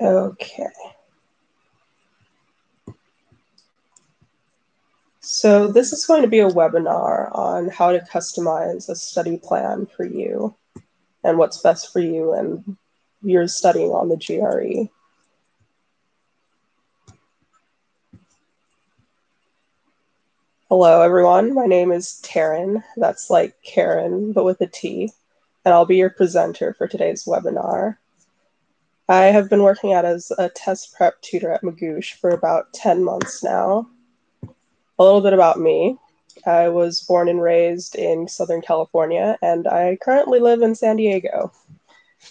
Okay. So this is going to be a webinar on how to customize a study plan for you and what's best for you and you're studying on the GRE. Hello, everyone. My name is Taryn. That's like Karen, but with a T. And I'll be your presenter for today's webinar. I have been working out as a test prep tutor at Magoosh for about 10 months now. A little bit about me. I was born and raised in Southern California, and I currently live in San Diego.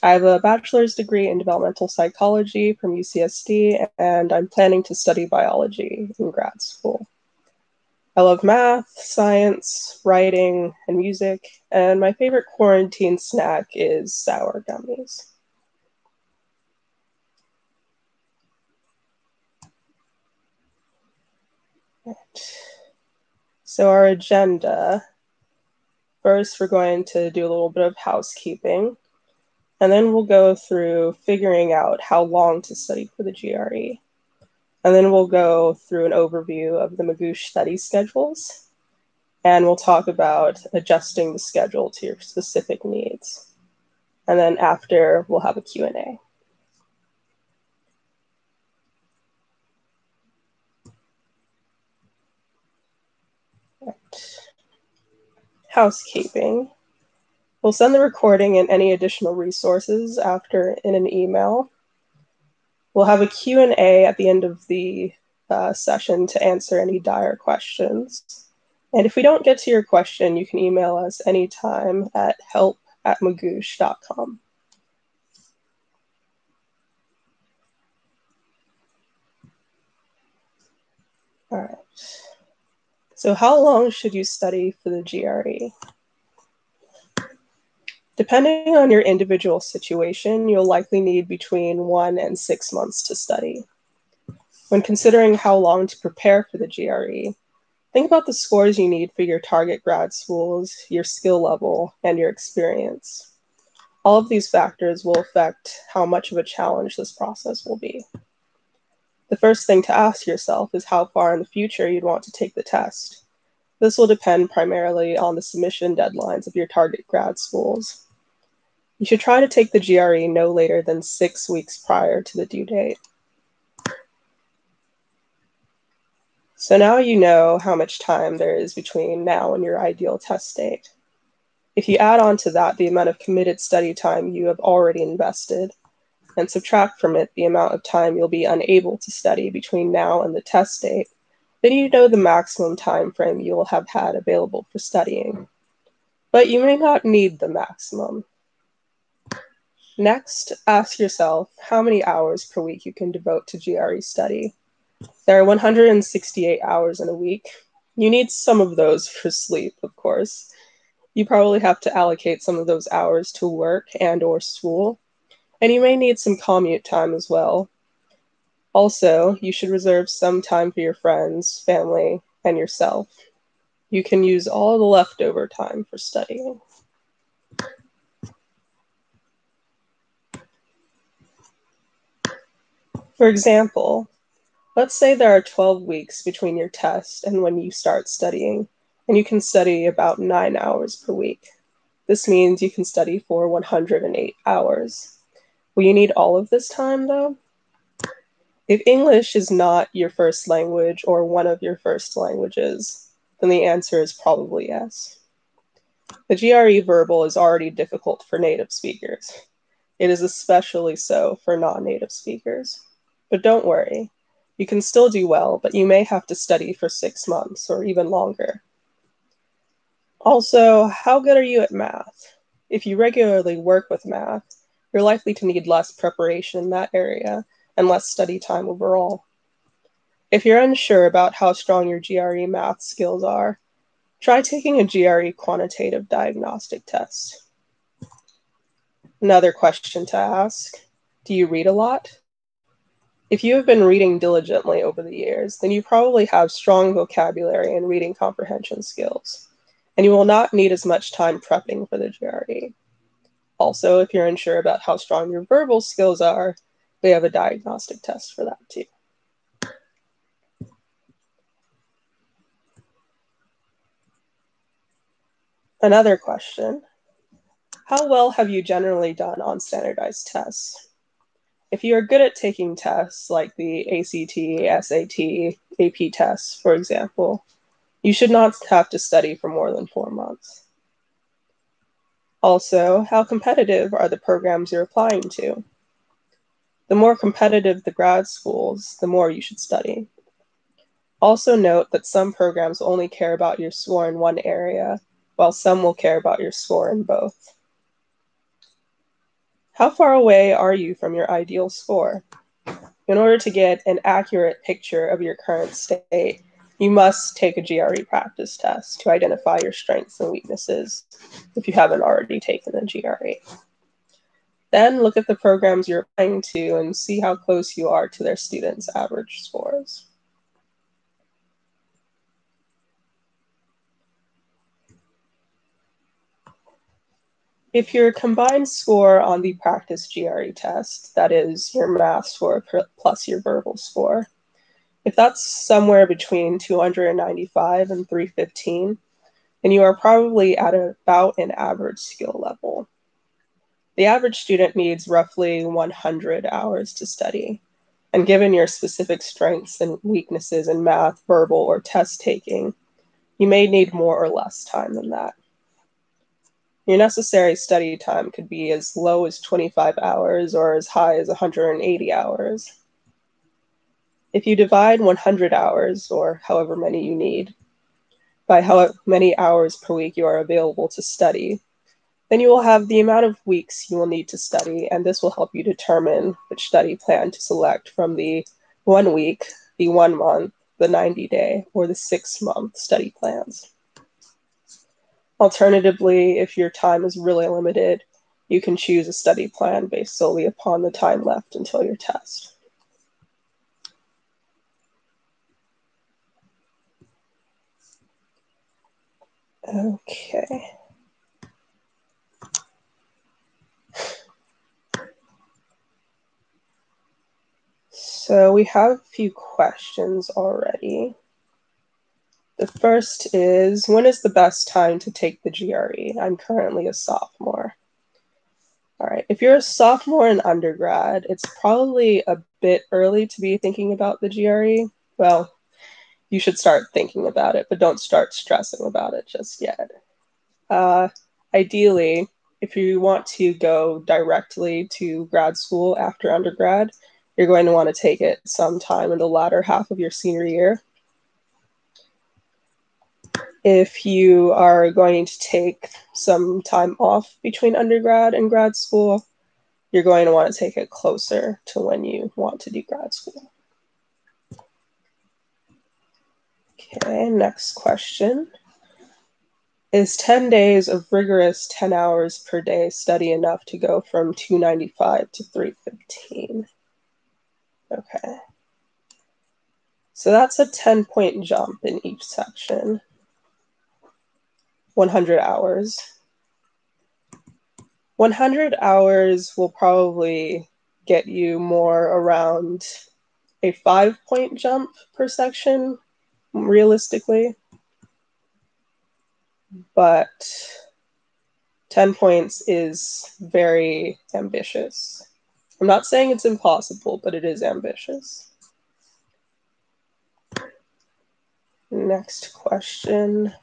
I have a bachelor's degree in developmental psychology from UCSD, and I'm planning to study biology in grad school. I love math, science, writing, and music, and my favorite quarantine snack is sour gummies. So, our agenda first, we're going to do a little bit of housekeeping, and then we'll go through figuring out how long to study for the GRE. And then we'll go through an overview of the Magoosh study schedules, and we'll talk about adjusting the schedule to your specific needs. And then after, we'll have a Q&A. Housekeeping. We'll send the recording and any additional resources after in an email. We'll have a Q&A at the end of the uh, session to answer any dire questions. And if we don't get to your question, you can email us anytime at help at magoosh.com. All right. So how long should you study for the GRE? Depending on your individual situation, you'll likely need between one and six months to study. When considering how long to prepare for the GRE, think about the scores you need for your target grad schools, your skill level, and your experience. All of these factors will affect how much of a challenge this process will be. The first thing to ask yourself is how far in the future you'd want to take the test. This will depend primarily on the submission deadlines of your target grad schools you should try to take the GRE no later than six weeks prior to the due date. So now you know how much time there is between now and your ideal test date. If you add on to that the amount of committed study time you have already invested, and subtract from it the amount of time you'll be unable to study between now and the test date, then you know the maximum time frame you will have had available for studying. But you may not need the maximum. Next, ask yourself how many hours per week you can devote to GRE study. There are 168 hours in a week. You need some of those for sleep, of course. You probably have to allocate some of those hours to work and or school, and you may need some commute time as well. Also, you should reserve some time for your friends, family, and yourself. You can use all the leftover time for studying. For example, let's say there are 12 weeks between your test and when you start studying, and you can study about nine hours per week. This means you can study for 108 hours. Will you need all of this time though? If English is not your first language or one of your first languages, then the answer is probably yes. The GRE verbal is already difficult for native speakers. It is especially so for non native speakers. But don't worry, you can still do well, but you may have to study for six months or even longer. Also, how good are you at math? If you regularly work with math, you're likely to need less preparation in that area and less study time overall. If you're unsure about how strong your GRE math skills are, try taking a GRE quantitative diagnostic test. Another question to ask Do you read a lot? If you have been reading diligently over the years, then you probably have strong vocabulary and reading comprehension skills, and you will not need as much time prepping for the GRE. Also, if you're unsure about how strong your verbal skills are, we have a diagnostic test for that too. Another question, how well have you generally done on standardized tests? If you are good at taking tests like the ACT, SAT, AP tests, for example, you should not have to study for more than four months. Also, how competitive are the programs you're applying to? The more competitive the grad schools, the more you should study. Also note that some programs only care about your score in one area, while some will care about your score in both. How far away are you from your ideal score? In order to get an accurate picture of your current state, you must take a GRE practice test to identify your strengths and weaknesses if you haven't already taken a GRE. Then look at the programs you're applying to and see how close you are to their students' average scores. If your combined score on the practice GRE test, that is your math score plus your verbal score, if that's somewhere between 295 and 315, then you are probably at about an average skill level. The average student needs roughly 100 hours to study. And given your specific strengths and weaknesses in math, verbal, or test taking, you may need more or less time than that. Your necessary study time could be as low as 25 hours or as high as 180 hours. If you divide 100 hours, or however many you need, by how many hours per week you are available to study, then you will have the amount of weeks you will need to study, and this will help you determine which study plan to select from the one week, the one month, the 90 day, or the six month study plans. Alternatively, if your time is really limited, you can choose a study plan based solely upon the time left until your test. Okay. So we have a few questions already. The first is When is the best time to take the GRE? I'm currently a sophomore. All right, if you're a sophomore in undergrad, it's probably a bit early to be thinking about the GRE. Well, you should start thinking about it, but don't start stressing about it just yet. Uh, ideally, if you want to go directly to grad school after undergrad, you're going to want to take it sometime in the latter half of your senior year. If you are going to take some time off between undergrad and grad school, you're going to want to take it closer to when you want to do grad school. Okay, next question. Is 10 days of rigorous 10 hours per day study enough to go from 295 to 315? Okay. So that's a 10 point jump in each section. 100 hours. 100 hours will probably get you more around a five point jump per section realistically. But 10 points is very ambitious. I'm not saying it's impossible, but it is ambitious. Next question.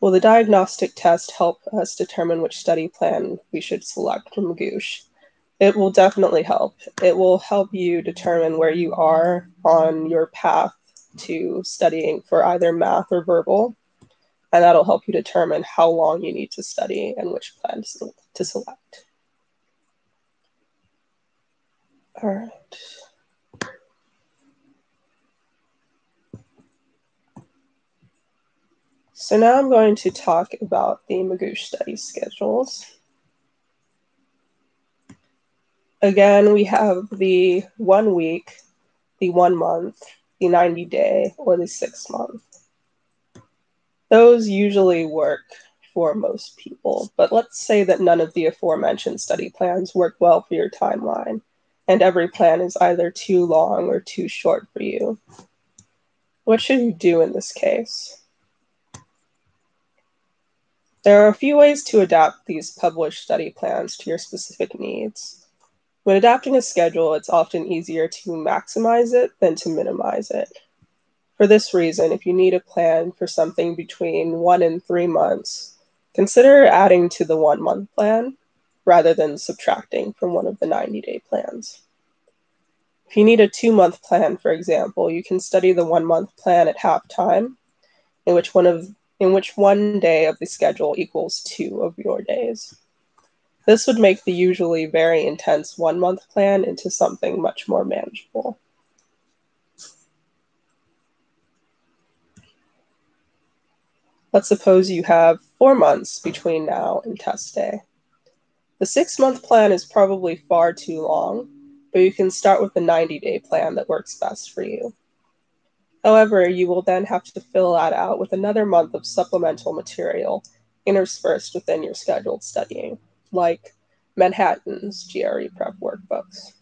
Will the diagnostic test help us determine which study plan we should select from Magoosh? It will definitely help. It will help you determine where you are on your path to studying for either math or verbal, and that'll help you determine how long you need to study and which plan to select. All right. So now I'm going to talk about the Magoosh study schedules. Again, we have the one week, the one month, the 90 day, or the six month. Those usually work for most people, but let's say that none of the aforementioned study plans work well for your timeline and every plan is either too long or too short for you. What should you do in this case? There are a few ways to adapt these published study plans to your specific needs. When adapting a schedule, it's often easier to maximize it than to minimize it. For this reason, if you need a plan for something between one and three months, consider adding to the one month plan rather than subtracting from one of the 90 day plans. If you need a two month plan, for example, you can study the one month plan at half time, in which one of in which one day of the schedule equals two of your days. This would make the usually very intense one month plan into something much more manageable. Let's suppose you have four months between now and test day. The six month plan is probably far too long, but you can start with the 90 day plan that works best for you. However, you will then have to fill that out with another month of supplemental material interspersed within your scheduled studying, like Manhattan's GRE prep workbooks.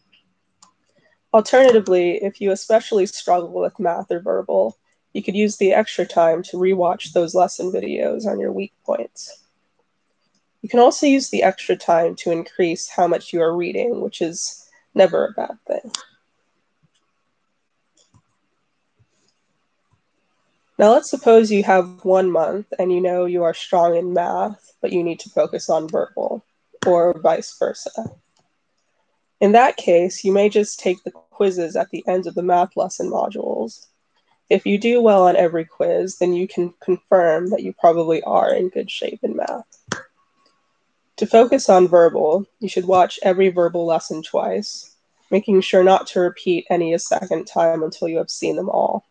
Alternatively, if you especially struggle with math or verbal, you could use the extra time to rewatch those lesson videos on your weak points. You can also use the extra time to increase how much you are reading, which is never a bad thing. Now, let's suppose you have one month and you know you are strong in math, but you need to focus on verbal, or vice versa. In that case, you may just take the quizzes at the end of the math lesson modules. If you do well on every quiz, then you can confirm that you probably are in good shape in math. To focus on verbal, you should watch every verbal lesson twice, making sure not to repeat any a second time until you have seen them all.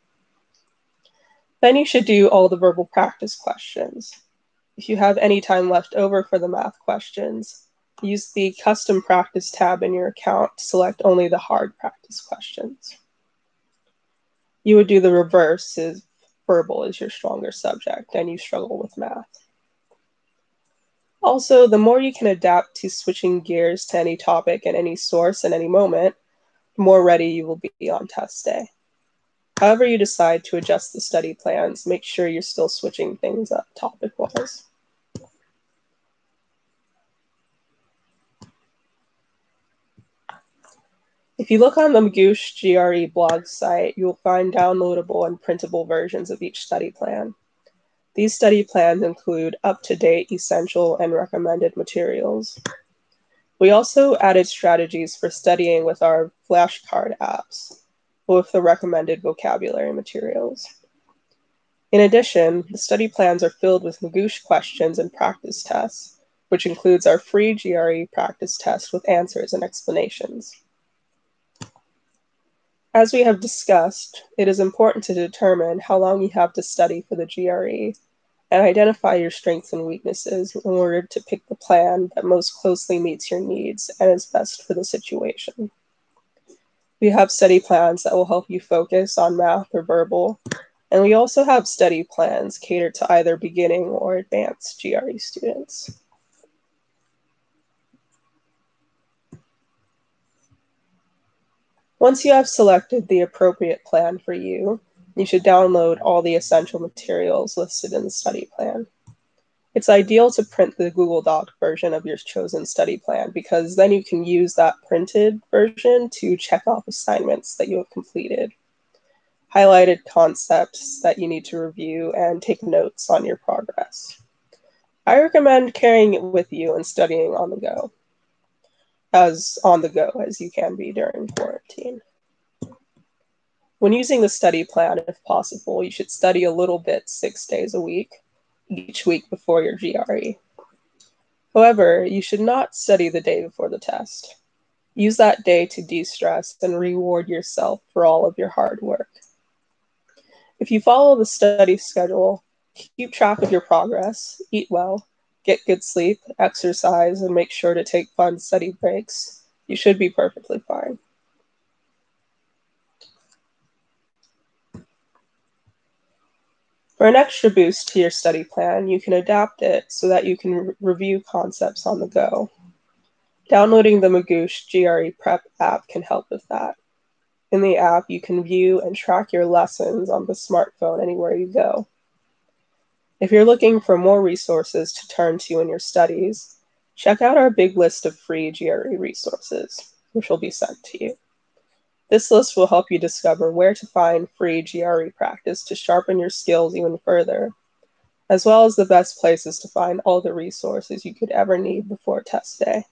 Then you should do all the verbal practice questions. If you have any time left over for the math questions, use the custom practice tab in your account to select only the hard practice questions. You would do the reverse if verbal is your stronger subject and you struggle with math. Also, the more you can adapt to switching gears to any topic and any source at any moment, the more ready you will be on test day. However, you decide to adjust the study plans, make sure you're still switching things up topic wise. If you look on the Magoosh GRE blog site, you will find downloadable and printable versions of each study plan. These study plans include up to date, essential, and recommended materials. We also added strategies for studying with our flashcard apps with the recommended vocabulary materials. In addition, the study plans are filled with Magoosh questions and practice tests, which includes our free GRE practice test with answers and explanations. As we have discussed, it is important to determine how long you have to study for the GRE and identify your strengths and weaknesses in order to pick the plan that most closely meets your needs and is best for the situation. We have study plans that will help you focus on math or verbal. And we also have study plans catered to either beginning or advanced GRE students. Once you have selected the appropriate plan for you, you should download all the essential materials listed in the study plan. It's ideal to print the Google Doc version of your chosen study plan because then you can use that printed version to check off assignments that you have completed, highlighted concepts that you need to review, and take notes on your progress. I recommend carrying it with you and studying on the go, as on the go as you can be during quarantine. When using the study plan, if possible, you should study a little bit six days a week each week before your GRE. However, you should not study the day before the test. Use that day to de stress and reward yourself for all of your hard work. If you follow the study schedule, keep track of your progress, eat well, get good sleep, exercise, and make sure to take fun study breaks, you should be perfectly fine. For an extra boost to your study plan, you can adapt it so that you can re- review concepts on the go. Downloading the Magoosh GRE Prep app can help with that. In the app, you can view and track your lessons on the smartphone anywhere you go. If you're looking for more resources to turn to in your studies, check out our big list of free GRE resources, which will be sent to you. This list will help you discover where to find free GRE practice to sharpen your skills even further, as well as the best places to find all the resources you could ever need before test day.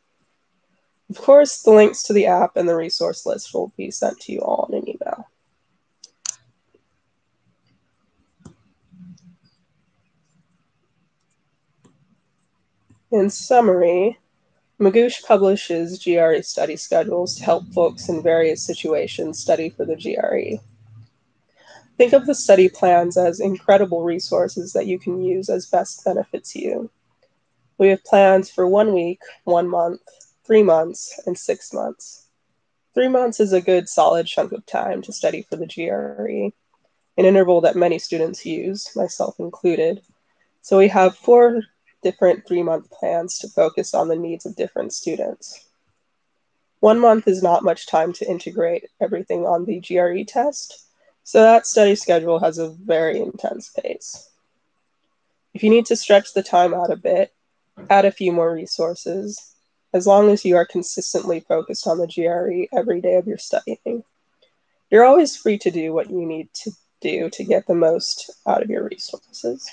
Of course, the links to the app and the resource list will be sent to you all in an email. In summary, Magoosh publishes GRE study schedules to help folks in various situations study for the GRE. Think of the study plans as incredible resources that you can use as best benefits you. We have plans for one week, one month, three months, and six months. Three months is a good solid chunk of time to study for the GRE, an interval that many students use, myself included. So we have four different three month plans to focus on the needs of different students. One month is not much time to integrate everything on the GRE test, so that study schedule has a very intense pace. If you need to stretch the time out a bit, add a few more resources, as long as you are consistently focused on the GRE every day of your studying. You're always free to do what you need to do to get the most out of your resources.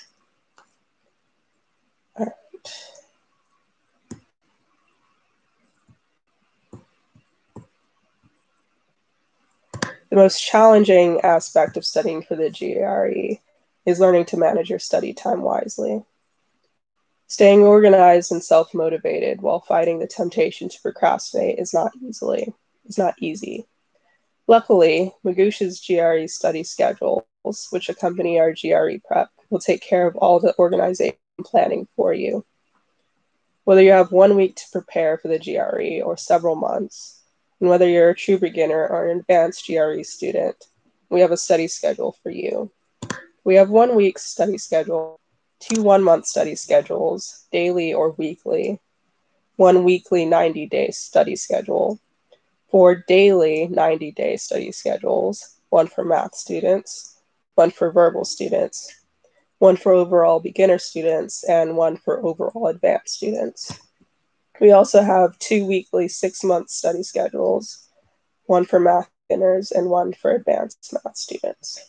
The most challenging aspect of studying for the GRE is learning to manage your study time wisely. Staying organized and self-motivated while fighting the temptation to procrastinate is not easily is not easy. Luckily, Magoosh's GRE study schedules, which accompany our GRE prep, will take care of all the organization planning for you. Whether you have one week to prepare for the GRE or several months, and whether you're a true beginner or an advanced GRE student, we have a study schedule for you. We have one week study schedule two one month study schedules, daily or weekly, one weekly 90 day study schedule, four daily 90 day study schedules, one for math students, one for verbal students, one for overall beginner students, and one for overall advanced students. We also have two weekly six month study schedules, one for math beginners and one for advanced math students.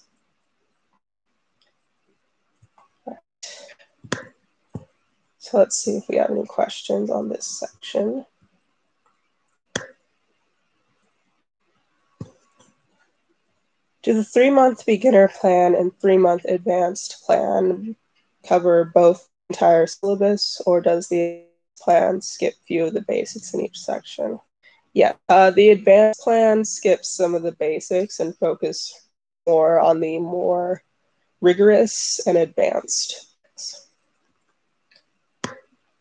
So let's see if we have any questions on this section. Do the three month beginner plan and three month advanced plan cover both entire syllabus or does the plan skip few of the basics in each section? Yeah, uh, the advanced plan skips some of the basics and focus more on the more rigorous and advanced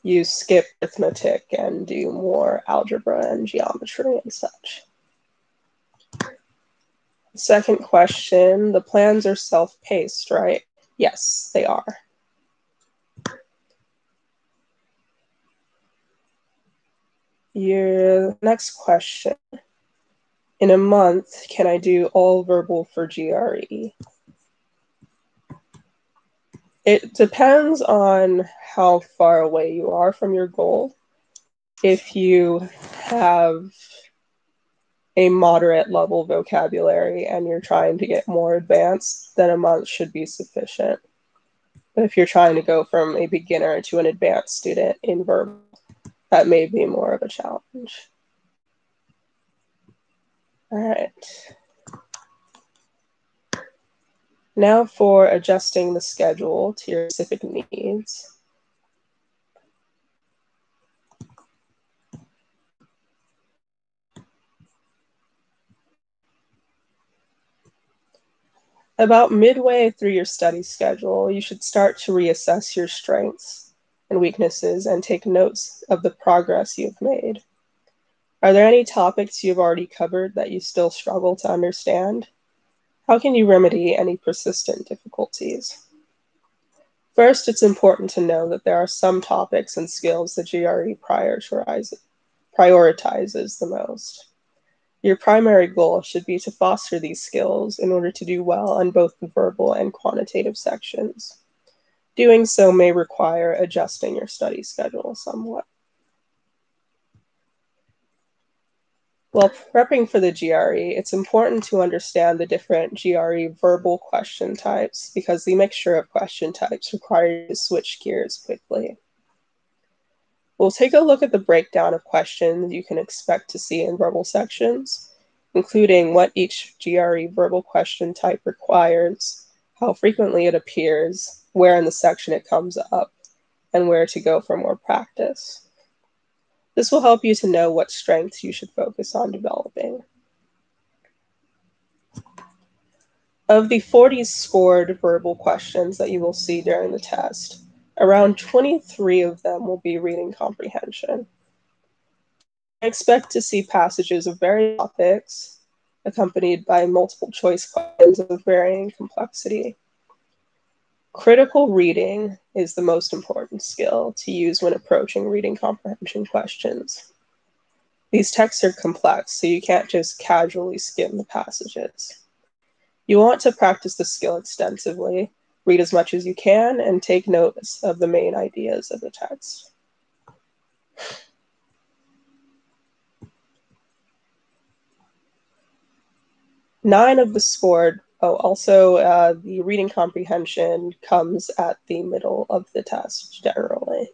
you skip arithmetic and do more algebra and geometry and such. Second question, the plans are self-paced, right? Yes, they are. Your next question. In a month, can I do all verbal for GRE? It depends on how far away you are from your goal. If you have a moderate level vocabulary and you're trying to get more advanced, then a month should be sufficient. But if you're trying to go from a beginner to an advanced student in verbal, that may be more of a challenge. All right. Now for adjusting the schedule to your specific needs. About midway through your study schedule, you should start to reassess your strengths and weaknesses and take notes of the progress you've made. Are there any topics you've already covered that you still struggle to understand? How can you remedy any persistent difficulties? First, it's important to know that there are some topics and skills that GRE prioritizes, prioritizes the most. Your primary goal should be to foster these skills in order to do well on both the verbal and quantitative sections. Doing so may require adjusting your study schedule somewhat. While prepping for the GRE, it's important to understand the different GRE verbal question types because the mixture of question types requires you to switch gears quickly. We'll take a look at the breakdown of questions you can expect to see in verbal sections, including what each GRE verbal question type requires, how frequently it appears, where in the section it comes up, and where to go for more practice. This will help you to know what strengths you should focus on developing. Of the 40 scored verbal questions that you will see during the test, around 23 of them will be reading comprehension. I expect to see passages of various topics accompanied by multiple choice questions of varying complexity. Critical reading is the most important skill to use when approaching reading comprehension questions. These texts are complex, so you can't just casually skim the passages. You want to practice the skill extensively, read as much as you can, and take notes of the main ideas of the text. Nine of the scored Oh, also, uh, the reading comprehension comes at the middle of the test generally.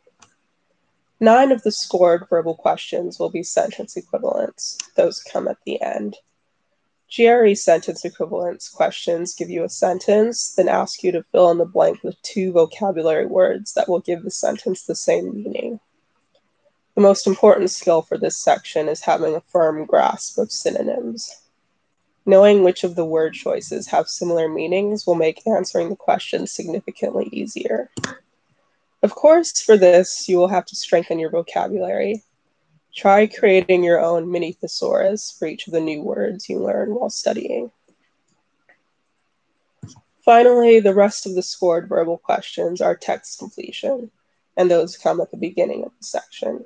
Nine of the scored verbal questions will be sentence equivalents. Those come at the end. GRE sentence equivalence questions give you a sentence, then ask you to fill in the blank with two vocabulary words that will give the sentence the same meaning. The most important skill for this section is having a firm grasp of synonyms. Knowing which of the word choices have similar meanings will make answering the question significantly easier. Of course, for this, you will have to strengthen your vocabulary. Try creating your own mini thesaurus for each of the new words you learn while studying. Finally, the rest of the scored verbal questions are text completion, and those come at the beginning of the section.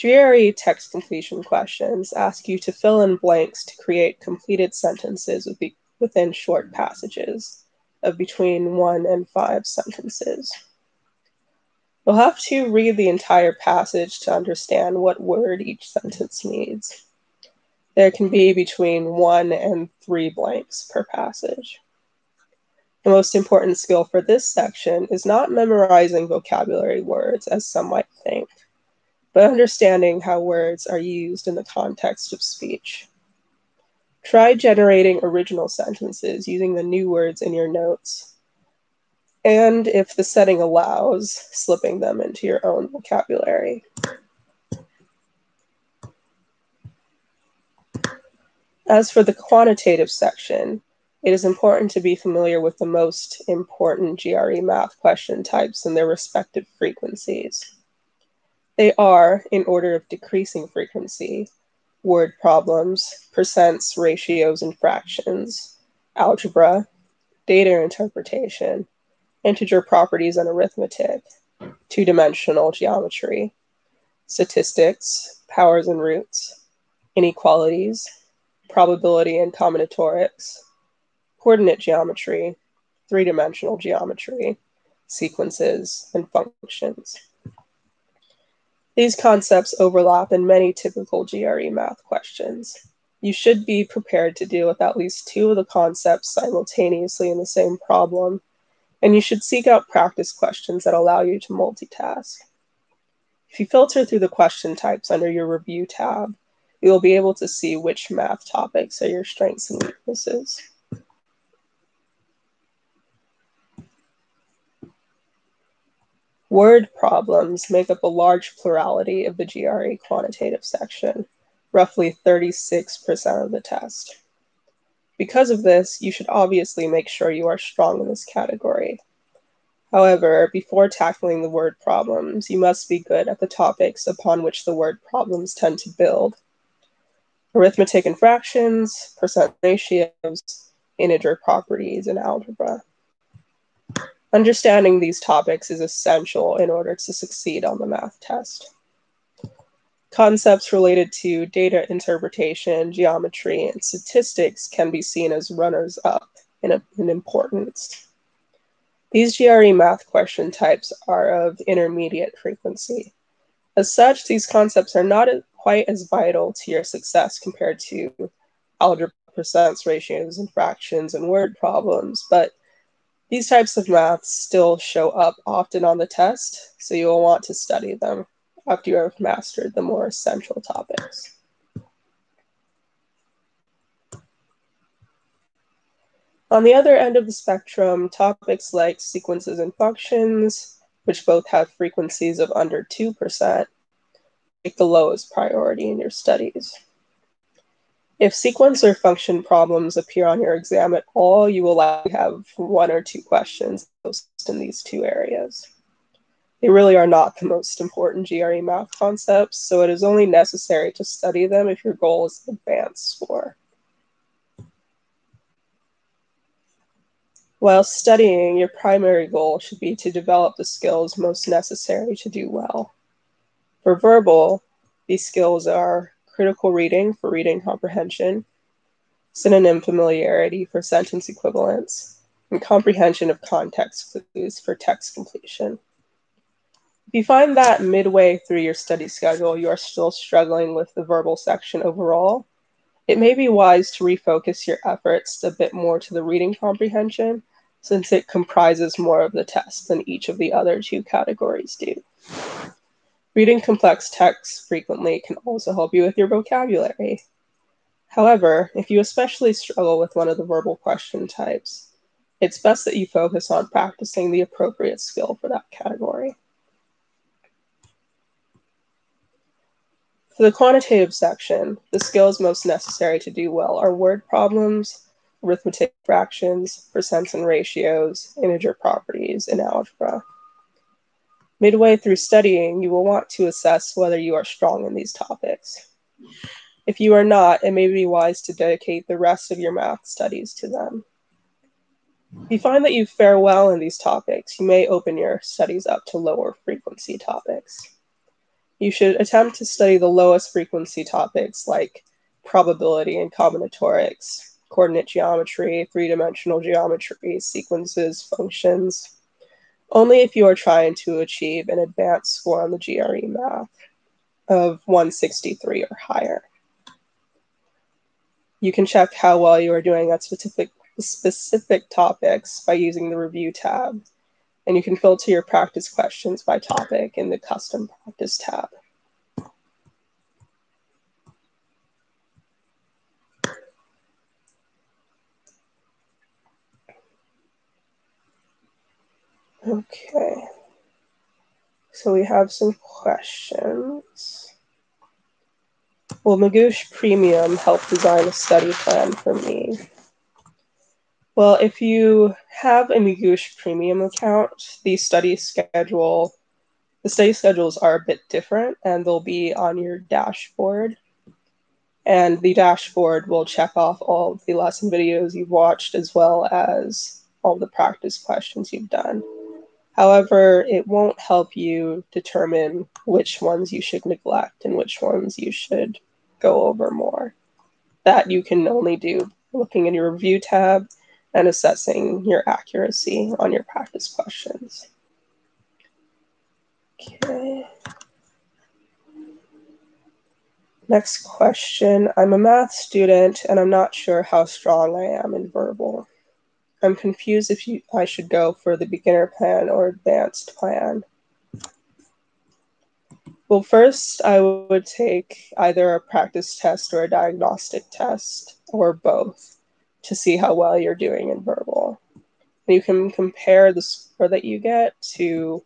GRE text completion questions ask you to fill in blanks to create completed sentences within short passages of between one and five sentences. You'll have to read the entire passage to understand what word each sentence needs. There can be between one and three blanks per passage. The most important skill for this section is not memorizing vocabulary words, as some might think but understanding how words are used in the context of speech. Try generating original sentences using the new words in your notes, and if the setting allows, slipping them into your own vocabulary. As for the quantitative section, it is important to be familiar with the most important GRE math question types and their respective frequencies. They are, in order of decreasing frequency, word problems, percents, ratios, and fractions, algebra, data interpretation, integer properties and arithmetic, two dimensional geometry, statistics, powers and roots, inequalities, probability and combinatorics, coordinate geometry, three dimensional geometry, sequences, and functions. These concepts overlap in many typical GRE math questions. You should be prepared to deal with at least two of the concepts simultaneously in the same problem, and you should seek out practice questions that allow you to multitask. If you filter through the question types under your Review tab, you will be able to see which math topics are your strengths and weaknesses. Word problems make up a large plurality of the GRE quantitative section, roughly 36% of the test. Because of this, you should obviously make sure you are strong in this category. However, before tackling the word problems, you must be good at the topics upon which the word problems tend to build. Arithmetic and fractions, percent ratios, integer properties, and algebra. Understanding these topics is essential in order to succeed on the math test. Concepts related to data interpretation, geometry, and statistics can be seen as runners up in, a, in importance. These GRE math question types are of intermediate frequency. As such, these concepts are not quite as vital to your success compared to algebra percents, ratios, and fractions and word problems, but these types of maths still show up often on the test, so you will want to study them after you have mastered the more essential topics. On the other end of the spectrum, topics like sequences and functions, which both have frequencies of under 2%, take the lowest priority in your studies. If sequence or function problems appear on your exam at all, you will likely have one or two questions in these two areas. They really are not the most important GRE math concepts, so it is only necessary to study them if your goal is an advanced score. While studying, your primary goal should be to develop the skills most necessary to do well. For verbal, these skills are critical reading for reading comprehension, synonym familiarity for sentence equivalence, and comprehension of context clues for text completion. If you find that midway through your study schedule you are still struggling with the verbal section overall, it may be wise to refocus your efforts a bit more to the reading comprehension since it comprises more of the test than each of the other two categories do. Reading complex texts frequently can also help you with your vocabulary. However, if you especially struggle with one of the verbal question types, it's best that you focus on practicing the appropriate skill for that category. For the quantitative section, the skills most necessary to do well are word problems, arithmetic fractions, percents and ratios, integer properties, and algebra. Midway through studying, you will want to assess whether you are strong in these topics. If you are not, it may be wise to dedicate the rest of your math studies to them. If you find that you fare well in these topics, you may open your studies up to lower frequency topics. You should attempt to study the lowest frequency topics like probability and combinatorics, coordinate geometry, three dimensional geometry, sequences, functions, only if you are trying to achieve an advanced score on the GRE math of 163 or higher. You can check how well you are doing at specific, specific topics by using the review tab, and you can filter your practice questions by topic in the custom practice tab. Okay. So we have some questions. Will Magoosh Premium help design a study plan for me? Well, if you have a Magoosh Premium account, the study schedule, the study schedules are a bit different and they'll be on your dashboard. And the dashboard will check off all of the lesson videos you've watched as well as all the practice questions you've done. However, it won't help you determine which ones you should neglect and which ones you should go over more. That you can only do looking in your review tab and assessing your accuracy on your practice questions. Okay. Next question. I'm a math student and I'm not sure how strong I am in verbal. I'm confused if you, I should go for the beginner plan or advanced plan. Well, first, I would take either a practice test or a diagnostic test, or both, to see how well you're doing in verbal. And you can compare the score that you get to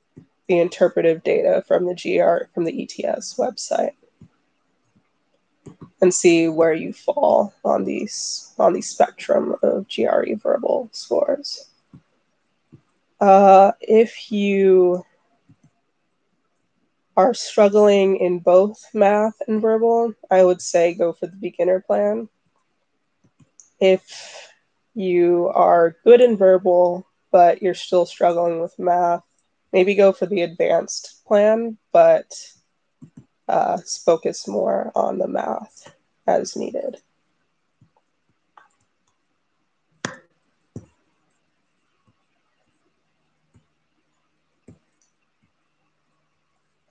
the interpretive data from the GR from the ETS website and see where you fall on these on the spectrum of GRE verbal scores. Uh, if you are struggling in both math and verbal, I would say go for the beginner plan. If you are good in verbal, but you're still struggling with math, maybe go for the advanced plan, but uh, focus more on the math as needed.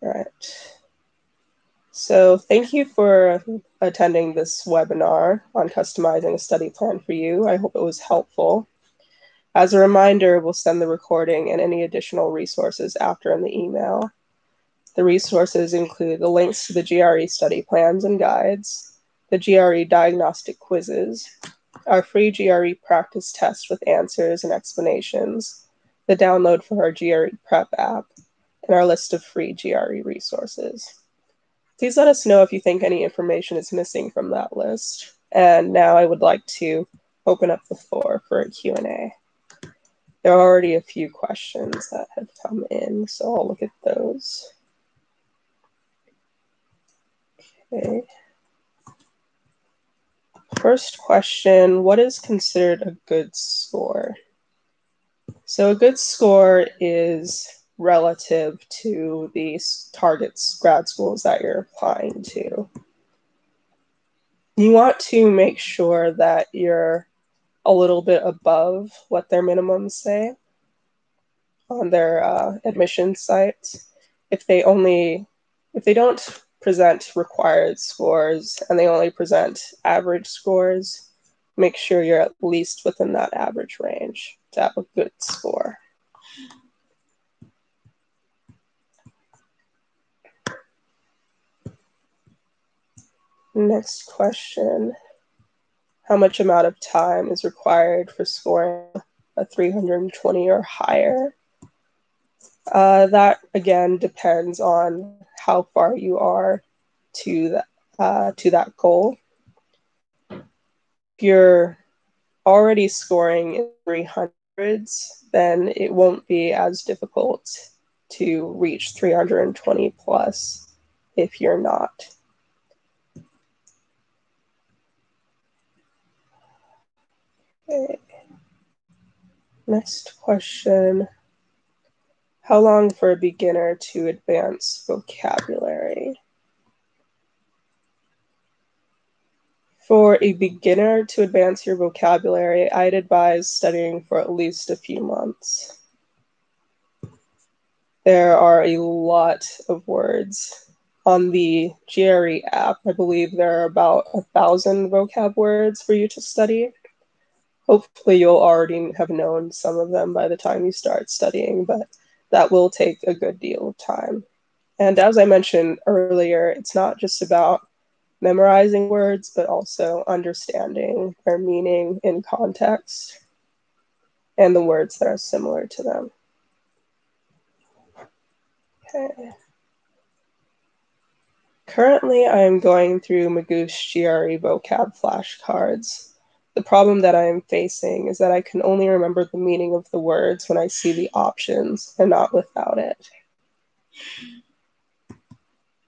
All right. So thank you for attending this webinar on customizing a study plan for you. I hope it was helpful. As a reminder, we'll send the recording and any additional resources after in the email. The resources include the links to the GRE study plans and guides, the GRE diagnostic quizzes, our free GRE practice test with answers and explanations, the download for our GRE prep app, and our list of free GRE resources. Please let us know if you think any information is missing from that list. And now I would like to open up the floor for a Q&A. There are already a few questions that have come in, so I'll look at those. Okay. First question, what is considered a good score? So a good score is relative to these targets grad schools that you're applying to. You want to make sure that you're a little bit above what their minimums say on their uh, admission sites. If they only, if they don't present required scores and they only present average scores, make sure you're at least within that average range to have a good score. Next question. How much amount of time is required for scoring a 320 or higher? Uh, that again depends on how far you are to that uh, to that goal. If you're already scoring in 300s, then it won't be as difficult to reach 320 plus if you're not. Okay. Next question. How long for a beginner to advance vocabulary? For a beginner to advance your vocabulary, I'd advise studying for at least a few months. There are a lot of words. On the GRE app, I believe there are about a thousand vocab words for you to study hopefully you'll already have known some of them by the time you start studying, but that will take a good deal of time. And as I mentioned earlier, it's not just about memorizing words, but also understanding their meaning in context and the words that are similar to them. Okay. Currently, I am going through Magoosh GRE vocab flashcards the problem that I am facing is that I can only remember the meaning of the words when I see the options and not without it.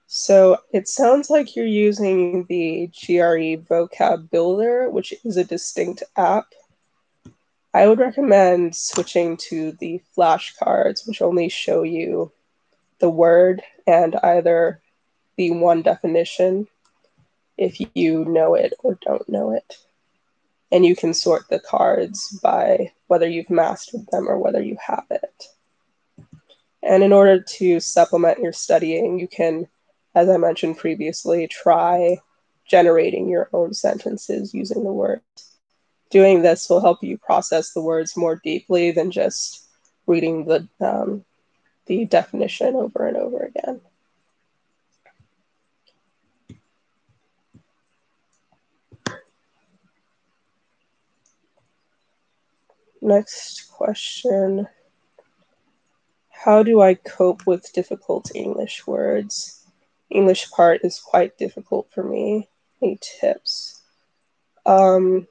So it sounds like you're using the GRE Vocab Builder, which is a distinct app. I would recommend switching to the flashcards, which only show you the word and either the one definition if you know it or don't know it and you can sort the cards by whether you've mastered them or whether you haven't. And in order to supplement your studying, you can, as I mentioned previously, try generating your own sentences using the words. Doing this will help you process the words more deeply than just reading the, um, the definition over and over again. Next question. How do I cope with difficult English words? English part is quite difficult for me. Any tips? Um,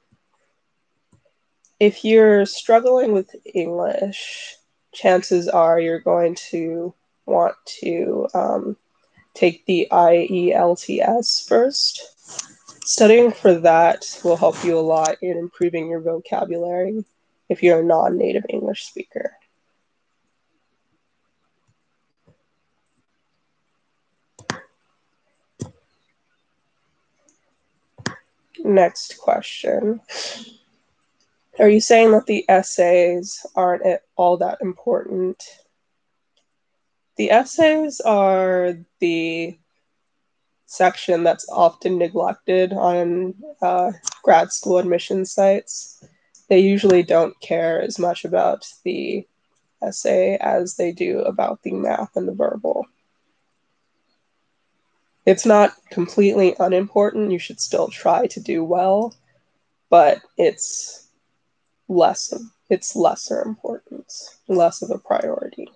if you're struggling with English, chances are you're going to want to um, take the IELTS first. Studying for that will help you a lot in improving your vocabulary if you're a non native English speaker. Next question. Are you saying that the essays aren't all that important? The essays are the section that's often neglected on uh, grad school admission sites. They usually don't care as much about the essay as they do about the math and the verbal. It's not completely unimportant. You should still try to do well, but it's less it's lesser importance, less of a priority.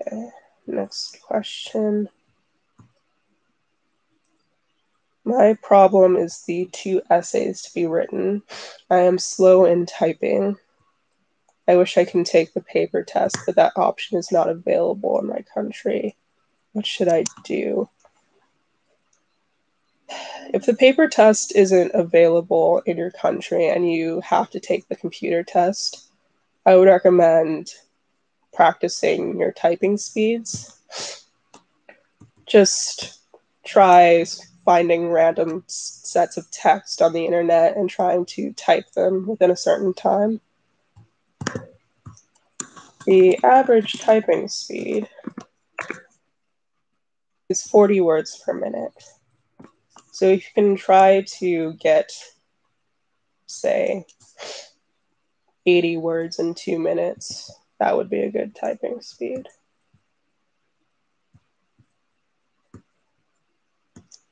Okay, next question. My problem is the two essays to be written. I am slow in typing. I wish I can take the paper test, but that option is not available in my country. What should I do? If the paper test isn't available in your country and you have to take the computer test, I would recommend practicing your typing speeds. Just try finding random sets of text on the internet and trying to type them within a certain time. The average typing speed is 40 words per minute. So if you can try to get, say, 80 words in two minutes, that would be a good typing speed.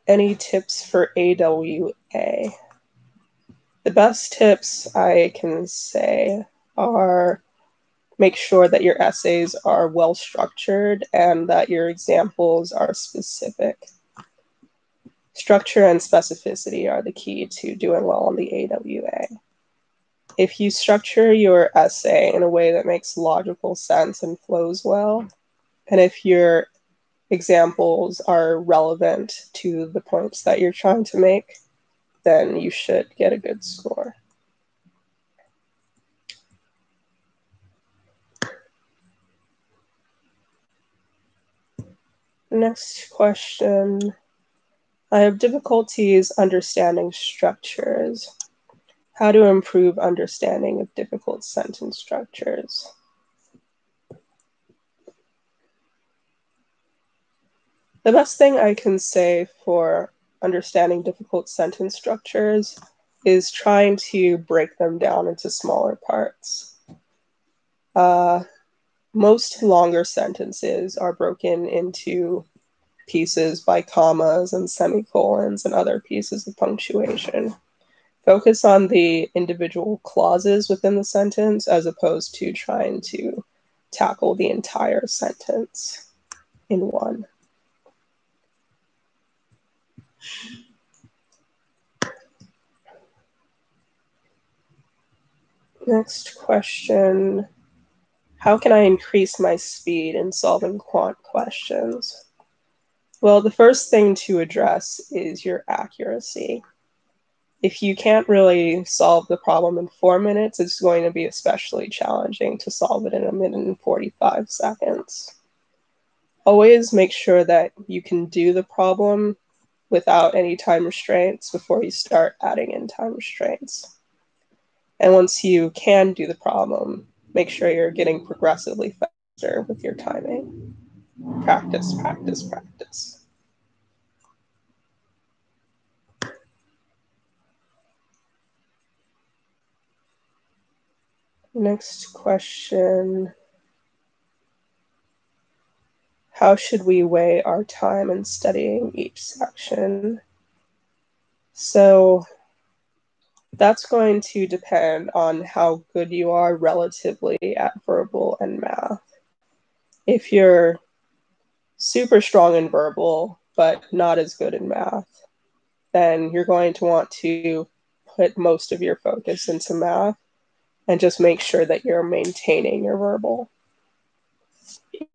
Any tips for AWA? The best tips I can say are make sure that your essays are well structured and that your examples are specific. Structure and specificity are the key to doing well on the AWA. If you structure your essay in a way that makes logical sense and flows well, and if your examples are relevant to the points that you're trying to make, then you should get a good score. Next question. I have difficulties understanding structures. How to improve understanding of difficult sentence structures. The best thing I can say for understanding difficult sentence structures is trying to break them down into smaller parts. Uh, most longer sentences are broken into pieces by commas and semicolons and other pieces of punctuation. Focus on the individual clauses within the sentence as opposed to trying to tackle the entire sentence in one. Next question how can I increase my speed in solving quant questions? Well, the first thing to address is your accuracy. If you can't really solve the problem in four minutes, it's going to be especially challenging to solve it in a minute and 45 seconds. Always make sure that you can do the problem without any time restraints before you start adding in time restraints. And once you can do the problem, make sure you're getting progressively faster with your timing. Practice, practice, practice. Next question. How should we weigh our time in studying each section? So that's going to depend on how good you are relatively at verbal and math. If you're super strong in verbal, but not as good in math, then you're going to want to put most of your focus into math and just make sure that you're maintaining your verbal.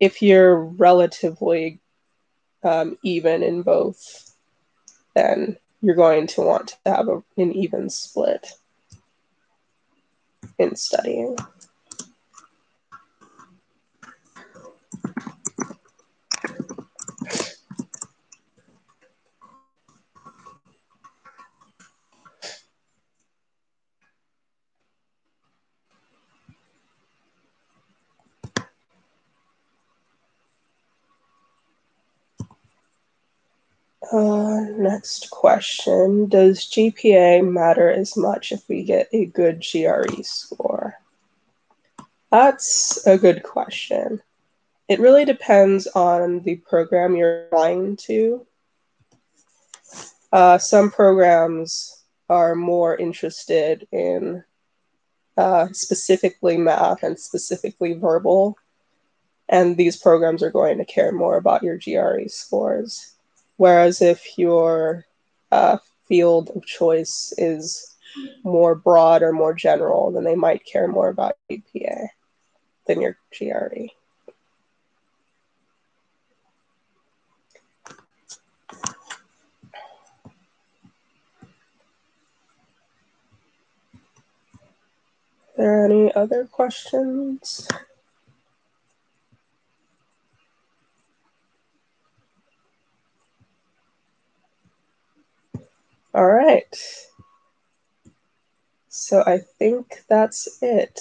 If you're relatively um, even in both, then you're going to want to have a, an even split in studying. Uh, next question Does GPA matter as much if we get a good GRE score? That's a good question. It really depends on the program you're applying to. Uh, some programs are more interested in uh, specifically math and specifically verbal, and these programs are going to care more about your GRE scores. Whereas if your uh, field of choice is more broad or more general, then they might care more about GPA than your GRE. Are there any other questions? All right. So I think that's it.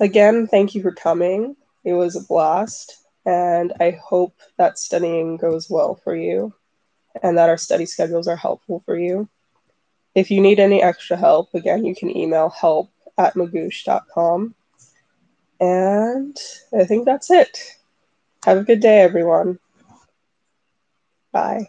Again, thank you for coming. It was a blast, and I hope that studying goes well for you and that our study schedules are helpful for you. If you need any extra help, again, you can email help at magoosh.com. And I think that's it. Have a good day, everyone. Bye.